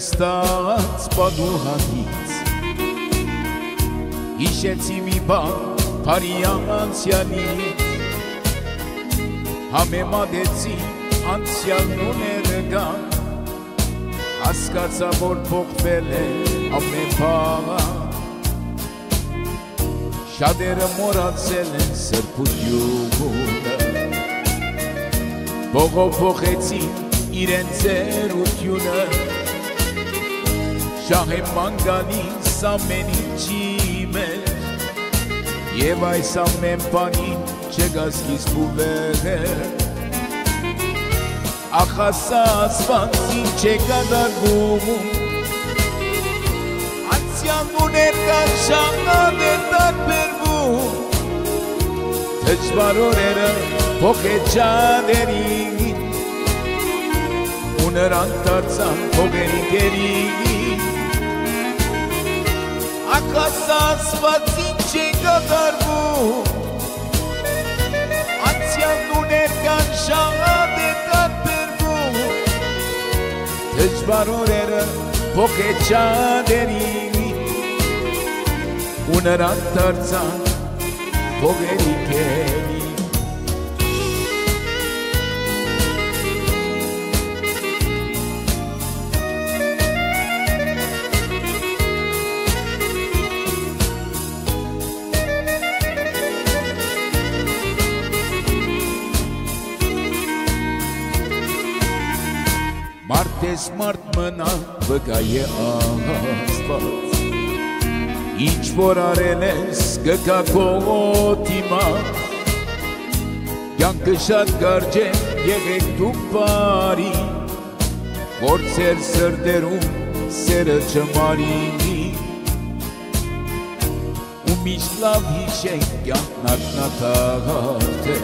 Նստած պատուհանից Հիշեցի մի բան բարի անցյալի Համեմատեցի անցյալն ու ներկան Հասկացա, որ փոխվել է ամեն բան Շատերը մորացել են սրբությունը Բողոփոխեցին իրենց ծերությունը շահեման գալիս ամեն ինչի մեջ եւ այս ամեն բանին չգաս կիսպուվեր ախասասված ինչ է կադարգում անցյան ու ներկան շանան է տարբերվում թճվար օրերը փոխե ճաներին ու նրան դարձան փողերի գերի ակասացված ինչ է կատարվում անցյալն ու ներկան շաղատ է կատբերվում դժվար օրերը փոխե չադերի ու նրան դարձան փողերի գերի մարդ մնա վկայե Աստված Ինչ որ արել ես գկա կողոտ իմա Կյանքը շատ կարճ է եղեք դու բարի Որցեր սրտերում սերը չմարի Ու միշտ լավ հիշենք կյանքն ակնաթաղարդել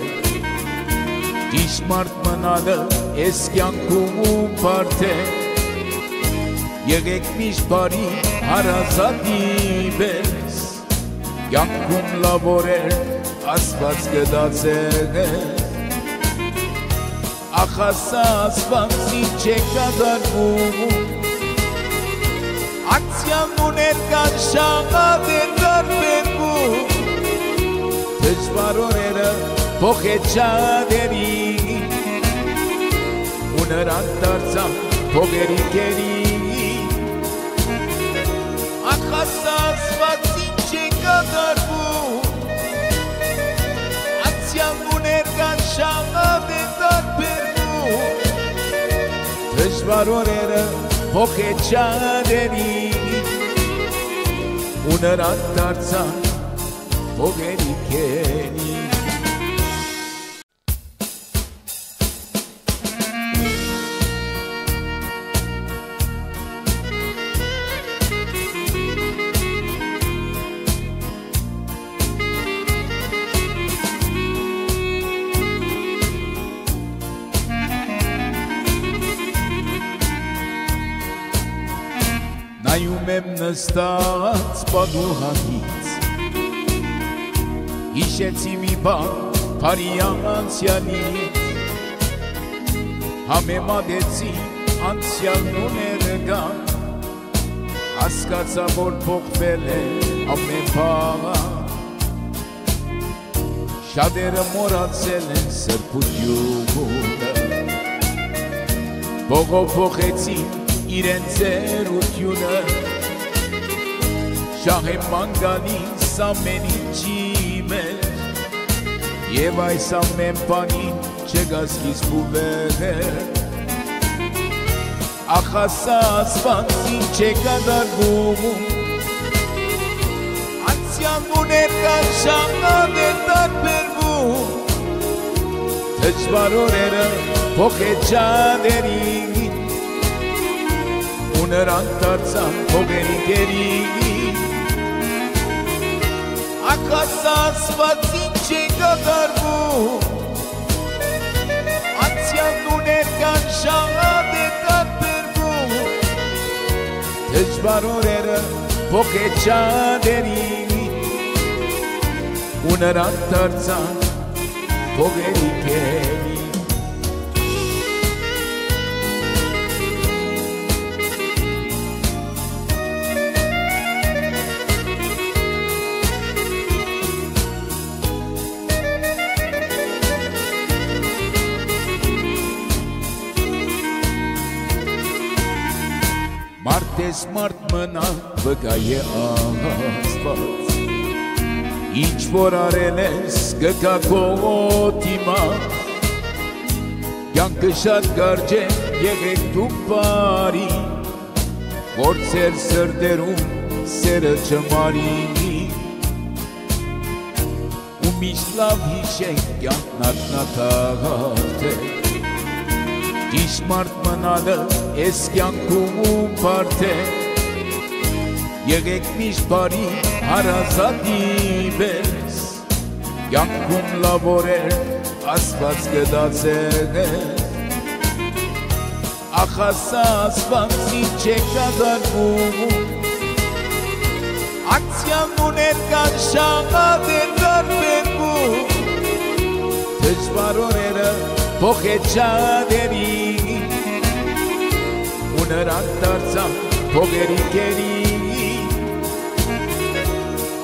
Ճիշտ մարդ մնալը ես կյանքում ու բարդ է Եղեք միշտ բարի հարազատի պես Կյանքում լավ օրեր ասված կդացել է Ախասասված ինչ է կադարվում Ացյան ու ներկան շաղատ է տարբերվում Դժվար օրերը փոխեցադերի ու նրան դարձան փողերի գերի ախասացված ինչ է կատարվում անցյալ ու ներկան շաղատ է տարբերվում դժվար օրերը փոխեցադերի ու նրան դարձան փողերի գերի նայում եմ նստած պատուհանից Հիշեցի մի բան բարի անցյալի Համեմատեցի անցյալն ու ներկան Հասկացա, որ փոխվել է ամեն բան Շատերը մորացել են սրբությունը Բողոփոխեցին իրենց ծերությունը շահեման գալիս ամեն ինչի մեջ եւ այս ամեն բանին չգաս կիսպուվեր ախասասված ինչ է կադարգում անցյան ու ներկան շանան է տարբերվում դժվար օրերը փոխե ճաների ու նրան դարձան փողերի գերի ակասացված ինչ է կատարվում անցյալն ու ներկան շաղատ է տարբերվում դժվար օրերը փոխե ճադերի ու նրան դարձան փողերի Մարդես մարդ մնա վկայե Աստված Ինչ որ արել ես գկա քո օտիմա Կյանքը շատ կարճ է եղեք դու բարի Որ ծեր սրտերում սերը չմարի ու միշտ լավ հիշենք կյանքն ակնաթաղարթե Ճիշտ մարդ մնալը ես կյանքում ու բարթե Եղեք միշտ բարի հարազատի պես Կյանքում լավ օրեր ասված կդացել Ախասա ասված ինչ է կադարվում Ակցիան ու ներկան շաղադ է տարբերվում Դժվար օրերը փոխեցադերի ու նրանք դարձան փողերի կերի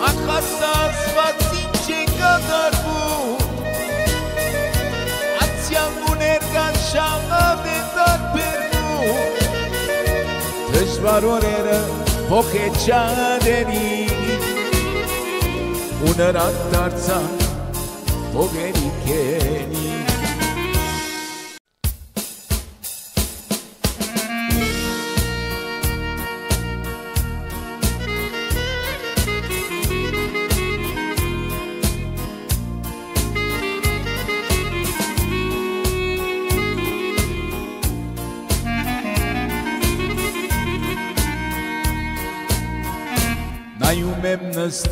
Ախասասված ինչ է կատարվում Ակցիան ու ներկան շաղադ է տարբերվում Դժվար օրերը փոխեցադերի ու նրանք դարձան փողերի քերի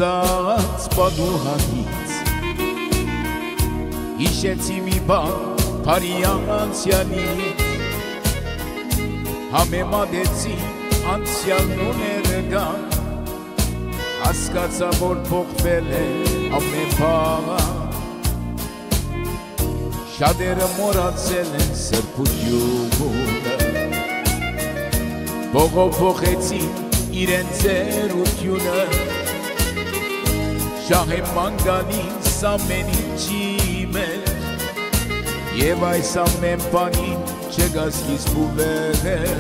նստած պատուհանից Հիշեցի մի բան բարի անցյալից Համեմատեցի անցյալն ու ներկան Հասկացա, որ փոխվել է ամեն բան Շատերը մորացել են սրբությունը Բողոփոխեցին իրեն ծերությունը շահ եմ մանգանին ամեն ինչի մեջ եւ այս ամեն բանին չգաս կիսպուվեր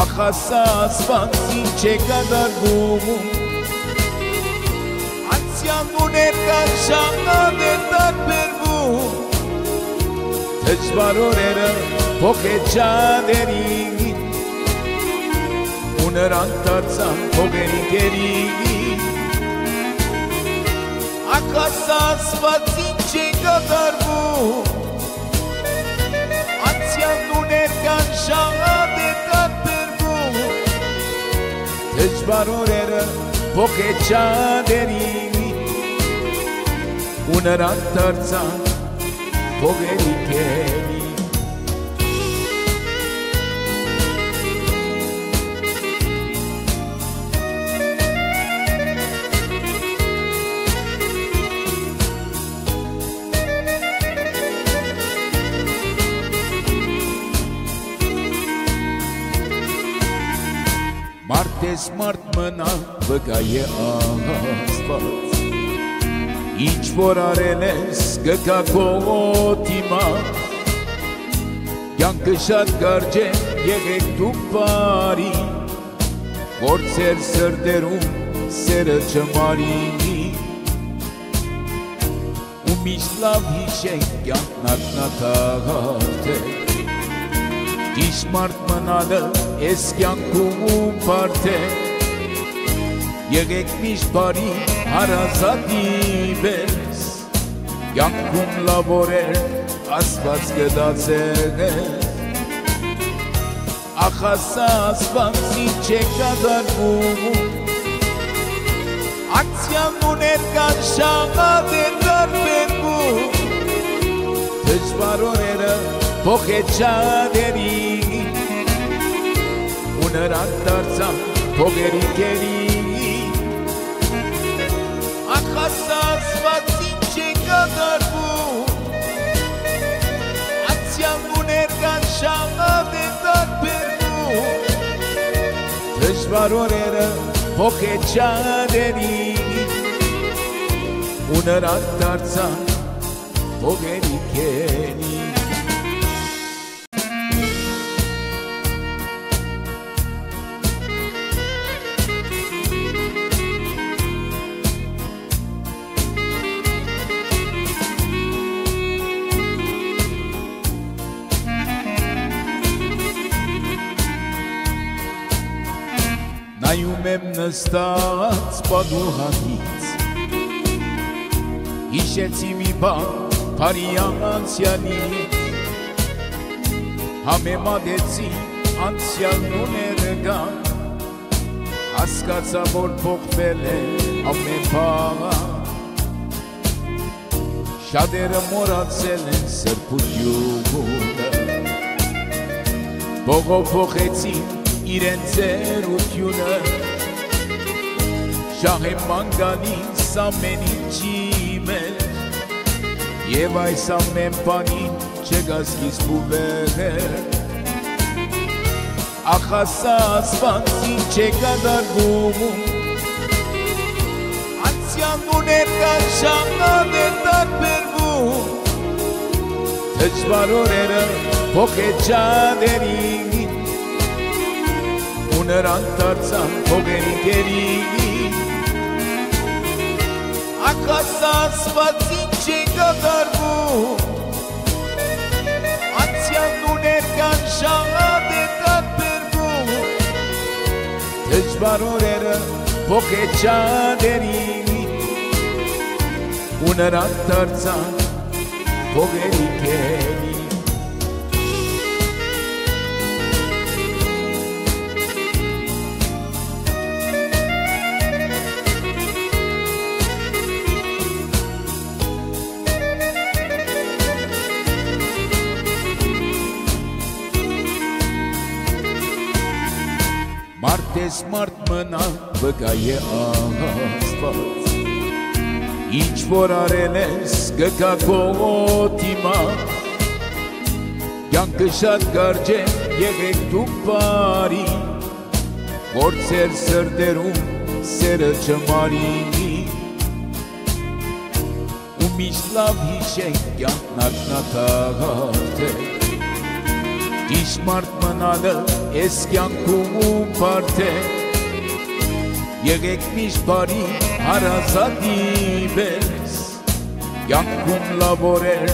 ախասա ասված ինչ է կադարվում անցյան ու ներկան շանան է տարբերվում դժվար օրերը փոխեցադերին ու նրանք դարձան փողերի գերի ակասացված ինչ է կատարվում անցյալն ու ներկան շաղատ է տարբերվում դժվար օրերը փոխեցադերի ու նրանք դարձան փողերի Մարդես մարդ մնա վկայե Աստված Ինչ որ արել ես գկա քո օտիմա Կյանքը շատ կարճ է եղեք դու բարի Որ ծեր սրտերում սերը չմարի ու միշտ լավ հիշենք կյանքն ակնաթաղարթե Ճիշտ մարդ մնալը ես կյանքում ու բարթե Եղեք միշտ բարի հարազատի պես Կյանքում լավ օրեր ասված կդացել Ախասա ասված ինչ է կադարվում Ակցիան ու ներկան շաղադ է տարբերվում Դժվար օրերը փոխեցադերի ու նրանք դարձան փողերի կերի ախասասված ինչ է կատարվում ացյան ու ներկան շաղադ է տարբերվում դժվար օրերը փոխեցադերի ու նրանք դարձան փողերի կերի նստած պատուհանից Հիշեցի մի բան բարի անցյալից Համեմատեցի անցյալն ու ներկան Հասկացա, որ փոխվել է ամեն բան Շատերը մորացել են սրբությունը Բողոփոխեցին իրեն ծերությունը Շահե մանգանից ամեն ինչի մեջ Եվ այս ամեն բանին չգաս կիսպու վեղեր Ախասա ասված ինչ է կադարգում Անցյան ու ներկան շանան է տարբերվում Թջվար օրերը փոխե ճաներին ու նրան դարձան փողերի գերի Ակասացված ինչ է կատարվում Անցյալն ու ներկան շաղատ է տարբերվում Թջվար օրերը փոխե ճաներին ու նրան դարձան փողերի գերի մնա վկայե աստված Ինչ որ արել ես գկա կողոթի մատ Կյանքը շատ կարջ է եղեք դու բարի Որ ծեր սրդերում սերը չմարինի Ու միշտ լավ հիշեք կյանքն ակնատաղարդ է Ճիշտ մարդ մնալը ես կյանքում ու բարդ է Եղեք միշտ բարի հարազատի բես Կյանքում լավորեր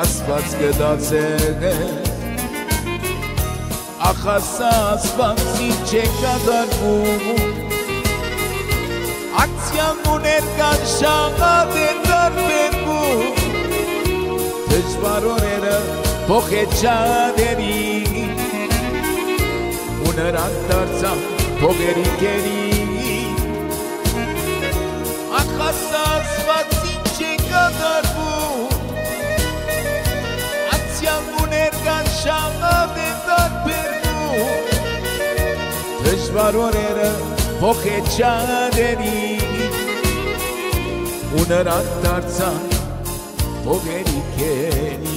ասված գդացել է Ախասա ասված ինչ է կադարվում Ացյան ու ներկան շաղատ է տարբերվում Դժվար օրերը փոխե ճադերի ու նրան դարձան փողերի գերի ախասացված ինչ է կատարվում անցյալ ու ներկան շաղատ է տարբերվում դժվար օրերը փոխե ճադերի ու նրան դարձան փողերի գերի